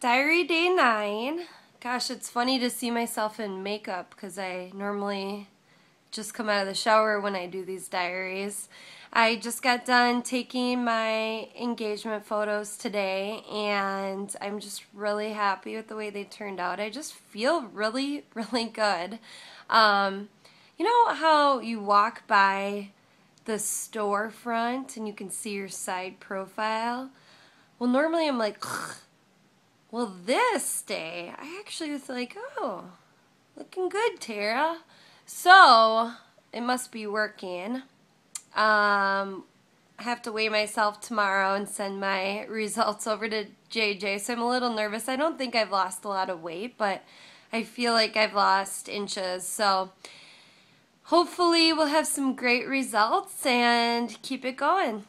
Diary day nine. Gosh, it's funny to see myself in makeup because I normally just come out of the shower when I do these diaries. I just got done taking my engagement photos today and I'm just really happy with the way they turned out. I just feel really, really good. Um, you know how you walk by the storefront and you can see your side profile? Well, normally I'm like, Ugh. Well, this day, I actually was like, oh, looking good, Tara. So, it must be working. Um, I have to weigh myself tomorrow and send my results over to JJ, so I'm a little nervous. I don't think I've lost a lot of weight, but I feel like I've lost inches. So, hopefully, we'll have some great results and keep it going.